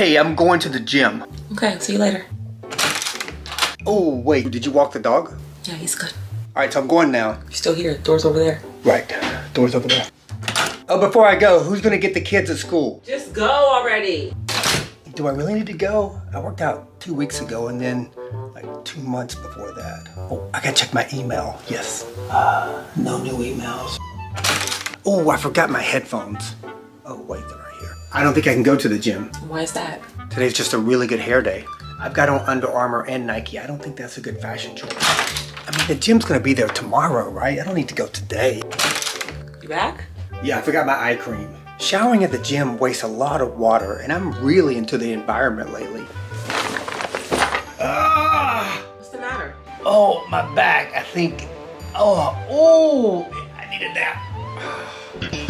Hey, I'm going to the gym. Okay, see you later. Oh, wait, did you walk the dog? Yeah, he's good. All right, so I'm going now. You're still here. Door's over there. Right, door's over there. Oh, before I go, who's gonna get the kids at school? Just go already. Do I really need to go? I worked out two weeks ago and then like two months before that. Oh, I gotta check my email. Yes. Uh, no new emails. Oh, I forgot my headphones. Oh, wait, they're right here. I don't think I can go to the gym. Why is that? Today's just a really good hair day. I've got on Under Armour and Nike. I don't think that's a good fashion choice. I mean, the gym's gonna be there tomorrow, right? I don't need to go today. You back? Yeah, I forgot my eye cream. Showering at the gym wastes a lot of water, and I'm really into the environment lately. Ah! What's the matter? Oh, my back. I think. Oh, oh! I need a nap.